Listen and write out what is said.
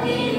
Happy